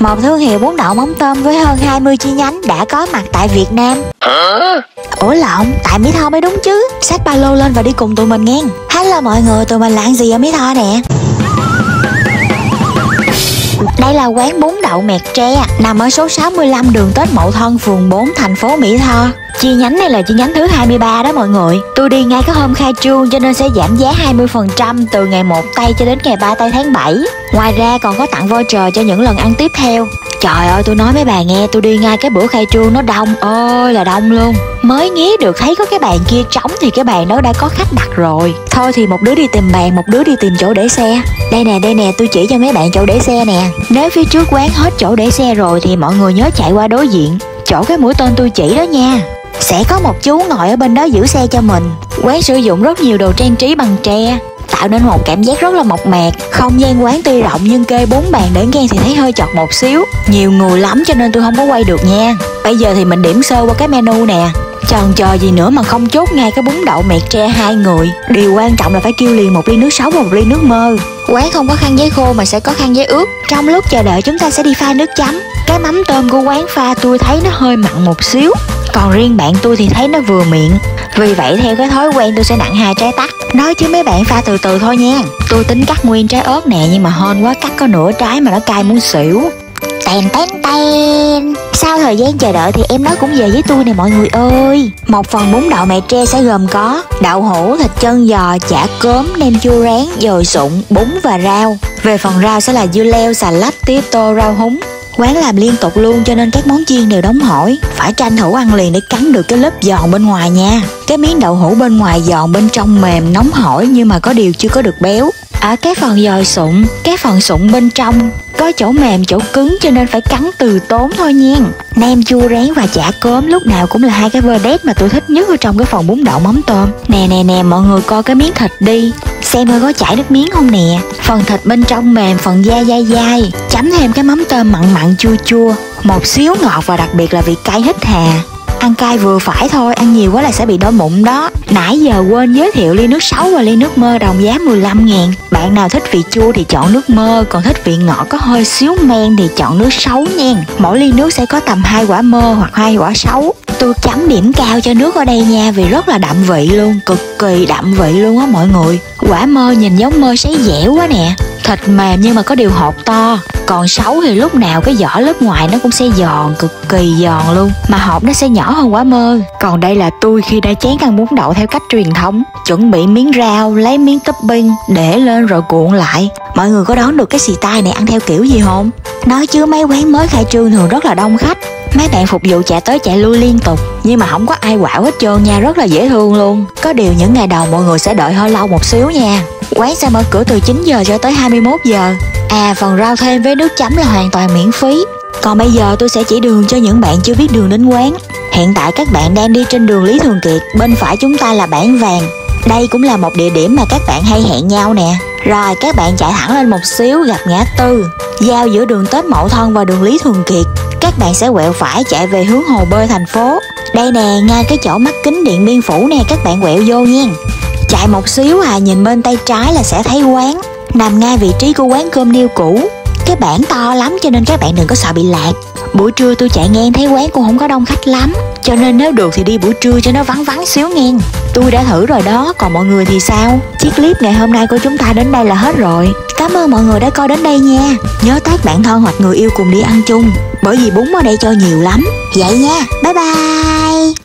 Một thương hiệu bún đậu mắm tôm với hơn 20 chi nhánh đã có mặt tại Việt Nam. Ủa lộn, tại Mỹ Tho mới đúng chứ? Xách ba lô lên và đi cùng tụi mình nghe. Hello mọi người, tụi mình làm gì ở Mỹ Tho nè đây là quán bún đậu mẹt tre, nằm ở số 65 đường Tết Mậu Thân, phường 4, thành phố Mỹ Tho. Chi nhánh này là chi nhánh thứ 23 đó mọi người. Tôi đi ngay cái hôm khai trương cho nên sẽ giảm giá 20% từ ngày 1 tây cho đến ngày 3 tây tháng 7. Ngoài ra còn có tặng voucher cho những lần ăn tiếp theo. Trời ơi, tôi nói mấy bà nghe, tôi đi ngay cái bữa khai trương nó đông. Ơi là đông luôn. Mới nghĩ được thấy có cái bàn kia trống thì cái bàn đó đã có khách đặt rồi. Thôi thì một đứa đi tìm bàn, một đứa đi tìm chỗ để xe. Đây nè đây nè, tôi chỉ cho mấy bạn chỗ để xe nè. Nếu phía trước quán hết chỗ để xe rồi thì mọi người nhớ chạy qua đối diện. Chỗ cái mũi tên tôi chỉ đó nha. Sẽ có một chú ngồi ở bên đó giữ xe cho mình. Quán sử dụng rất nhiều đồ trang trí bằng tre tạo nên một cảm giác rất là mộc mạc. Không gian quán tuy rộng nhưng kê bốn bàn để ngang thì thấy hơi chật một xíu. Nhiều người lắm cho nên tôi không có quay được nha. Bây giờ thì mình điểm sơ qua cái menu nè. Chần chờ gì nữa mà không chốt ngay cái bún đậu mẹt tre hai người? Điều quan trọng là phải kêu liền một ly nước sấu và một ly nước mơ. Quán không có khăn giấy khô mà sẽ có khăn giấy ướt. Trong lúc chờ đợi chúng ta sẽ đi pha nước chấm. Cái mắm tôm của quán pha tôi thấy nó hơi mặn một xíu. Còn riêng bạn tôi thì thấy nó vừa miệng. Vì vậy theo cái thói quen tôi sẽ nặng hai trái tắc. Nói chứ mấy bạn pha từ từ thôi nha. Tôi tính cắt nguyên trái ớt nè Nhưng mà hên quá cắt có nửa trái mà nó cay muốn xỉu. Tèn tén ten Sau thời gian chờ đợi thì em nói cũng về với tôi nè mọi người ơi. Một phần bún đậu mẹ tre sẽ gồm có Đậu hũ, thịt chân giò, chả cốm, nem chua rán, dồi sụn bún và rau. Về phần rau sẽ là dưa leo, xà lách, tía tô, rau húng. Quán làm liên tục luôn cho nên các món chiên đều đóng hỏi Phải tranh thủ ăn liền để cắn được cái lớp giòn bên ngoài nha. Cái miếng đậu hũ bên ngoài giòn bên trong mềm nóng hổi nhưng mà có điều chưa có được béo. Ở cái phần dồi sụn, cái phần sụn bên trong có chỗ mềm chỗ cứng cho nên phải cắn từ tốn thôi nha. Nem chua rán và chả cốm lúc nào cũng là hai cái vedette mà tôi thích nhất ở trong cái phần bún đậu mắm tôm. Nè nè nè mọi người coi cái miếng thịt đi. Xem coi có chảy nước miếng không nè? Phần thịt bên trong mềm, phần da dai dai. Chấm thêm cái mắm tôm mặn mặn chua chua. Một xíu ngọt và đặc biệt là vị cay hít hà. Ăn cay vừa phải thôi, ăn nhiều quá là sẽ bị đói bụng đó. Nãy giờ quên giới thiệu ly nước sấu và ly nước mơ đồng giá 15 ngàn. Bạn nào thích vị chua thì chọn nước mơ Còn thích vị ngọt có hơi xíu men thì chọn nước sấu nha. Mỗi ly nước sẽ có tầm hai quả mơ hoặc hai quả sấu. Tôi chấm điểm cao cho nước ở đây nha Vì rất là đậm vị luôn Cực kỳ đậm vị luôn á mọi người. Quả mơ nhìn giống mơ sấy dẻo quá nè. Thịt mềm nhưng mà có điều hột to. Còn sấu thì lúc nào cái vỏ lớp ngoài nó cũng sẽ giòn Cực kỳ giòn luôn. Mà hộp nó sẽ nhỏ hơn quả mơ. Còn đây là tôi khi đã chén ăn bún đậu theo cách truyền thống. Chuẩn bị miếng rau, lấy miếng topping Để lên rồi cuộn lại. Mọi người có đón được cái xì tai này ăn theo kiểu gì không? Nói chứ mấy quán mới khai trương thường rất là đông khách. Mấy bạn phục vụ chạy tới chạy lui liên tục, Nhưng mà không có ai quạo hết trơn nha, Rất là dễ thương luôn. Có điều những ngày đầu mọi người sẽ đợi hơi lâu một xíu nha. Quán sẽ mở cửa từ 9 giờ cho tới 21 giờ. À phần rau thêm với nước chấm là hoàn toàn miễn phí. Còn bây giờ tôi sẽ chỉ đường cho những bạn chưa biết đường đến quán. Hiện tại các bạn đang đi trên đường Lý Thường Kiệt, Bên phải chúng ta là bản vàng. Đây cũng là một địa điểm mà các bạn hay hẹn nhau nè. Rồi, các bạn chạy thẳng lên một xíu gặp ngã tư. Giao giữa đường Tết Mậu Thân và đường Lý Thường Kiệt các bạn sẽ quẹo phải chạy về hướng hồ bơi thành phố. Đây nè, ngay cái chỗ mắt kính điện biên phủ nè, các bạn quẹo vô nha. Chạy một xíu à nhìn bên tay trái là sẽ thấy quán. Nằm ngay vị trí của quán cơm niêu cũ. Cái bảng to lắm cho nên các bạn đừng có sợ bị lạc buổi trưa tôi chạy ngang thấy quán cũng không có đông khách lắm, cho nên nếu được thì đi buổi trưa cho nó vắng vắng xíu ngang tôi đã thử rồi đó, còn mọi người thì sao? Chiếc clip ngày hôm nay của chúng ta đến đây là hết rồi. Cảm ơn mọi người đã coi đến đây nha. Nhớ tác bạn thân hoặc người yêu cùng đi ăn chung, bởi vì bún ở đây cho nhiều lắm. Vậy nha, bye bye.